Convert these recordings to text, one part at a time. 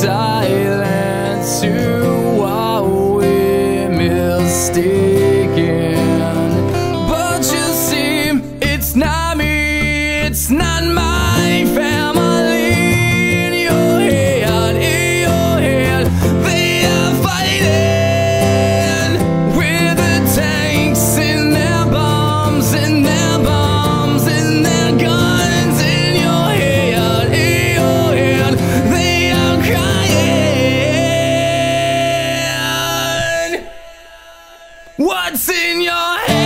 silence to what we missed. in your head.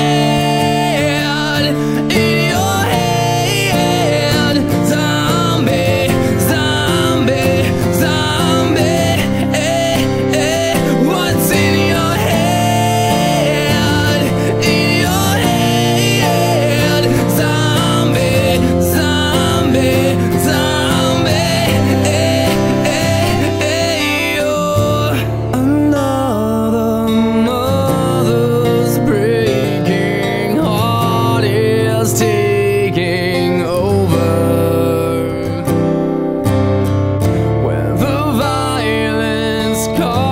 call.